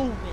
路面。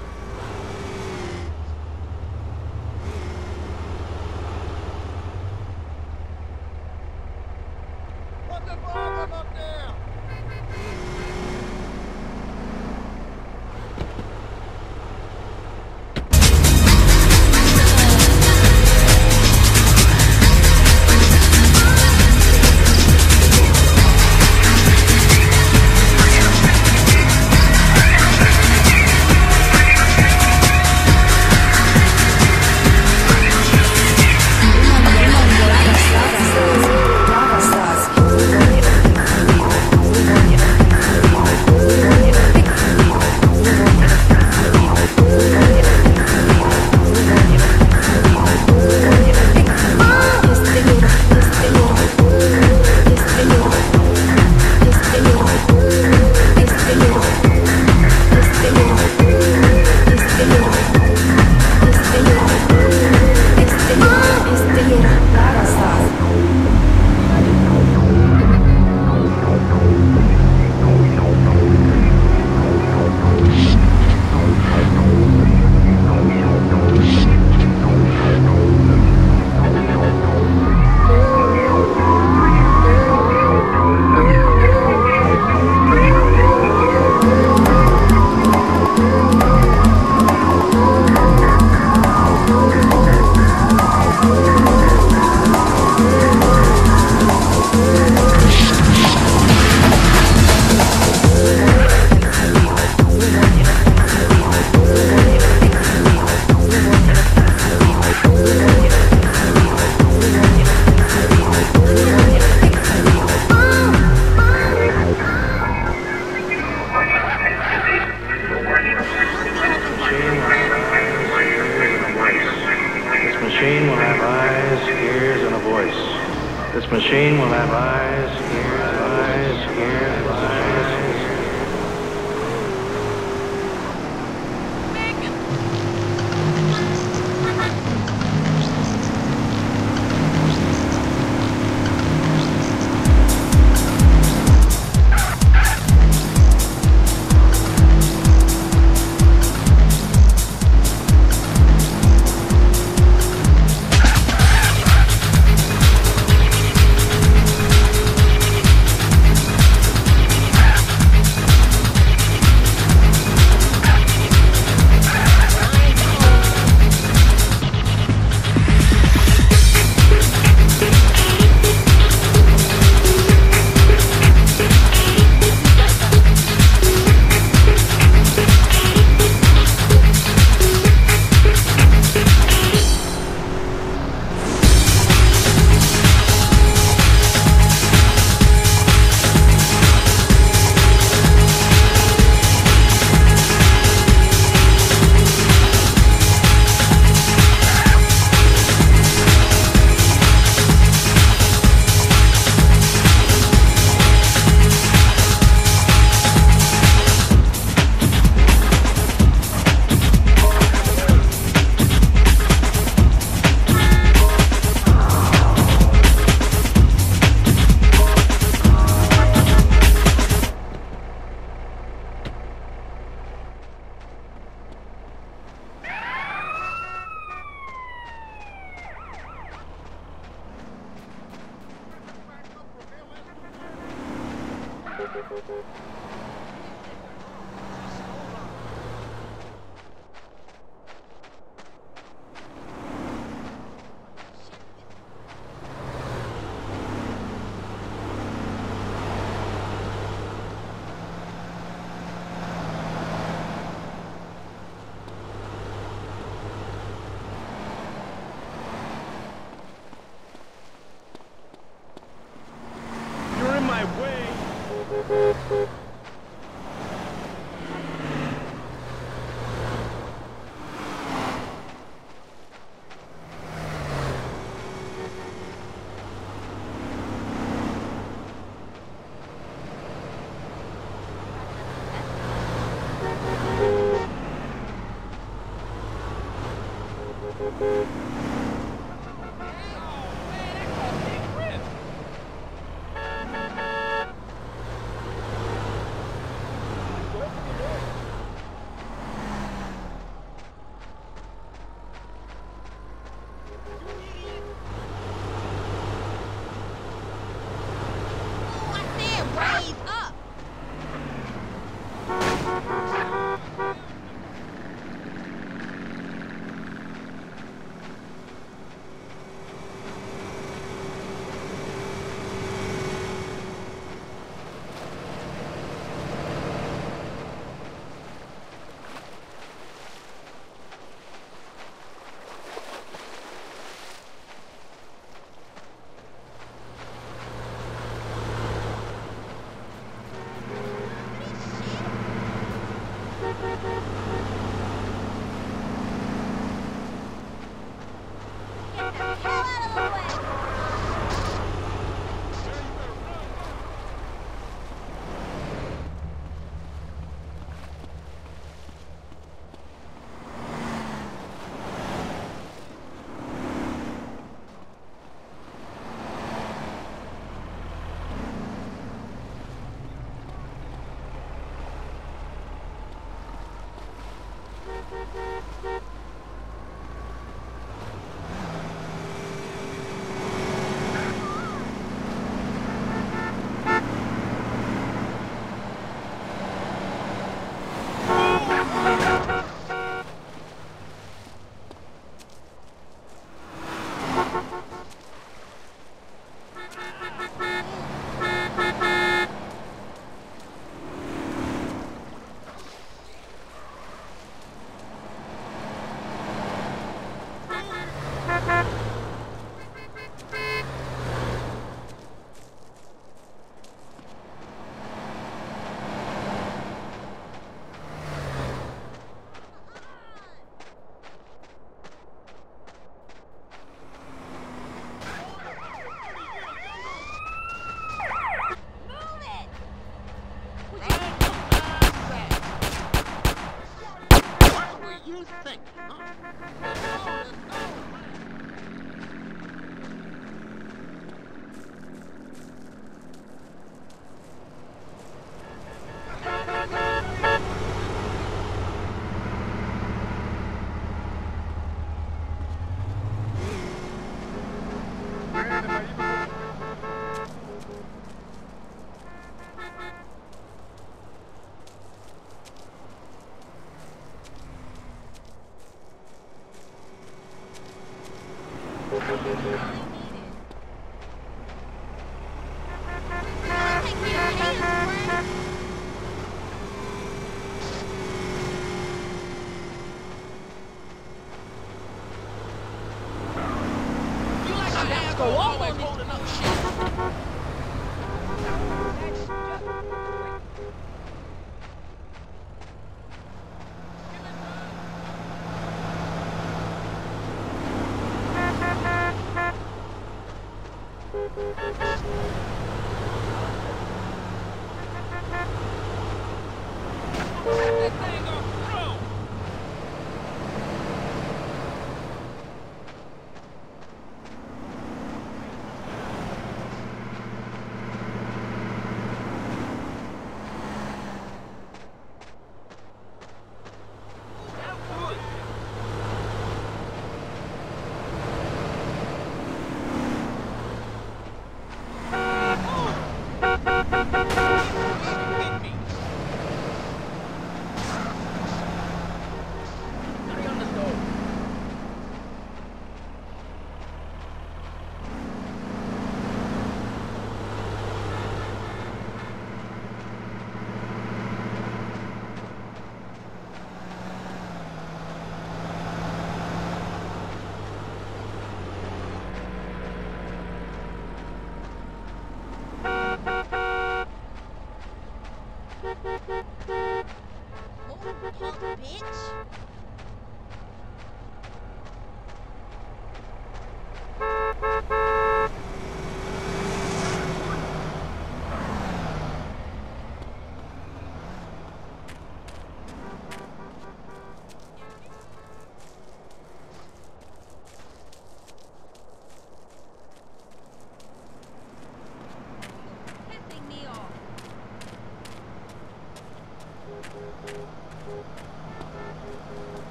Go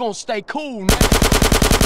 Gonna stay cool, man.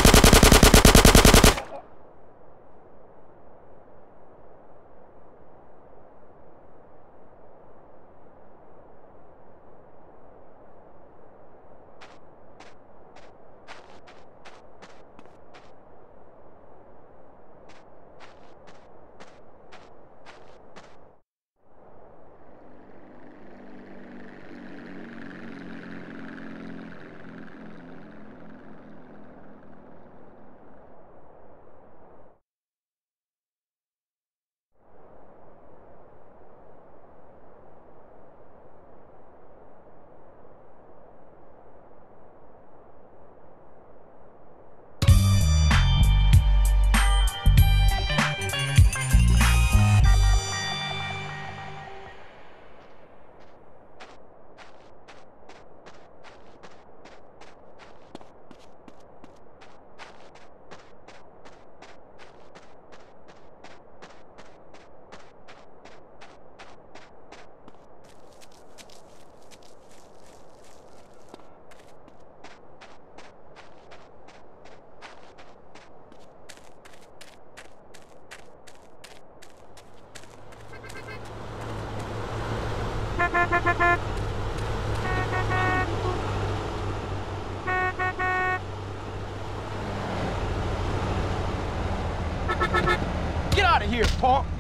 好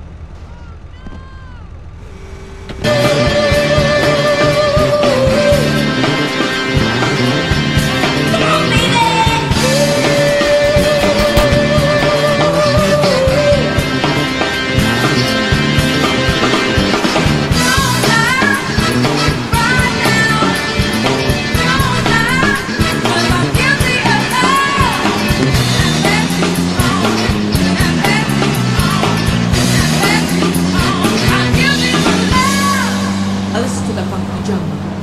Tampak akan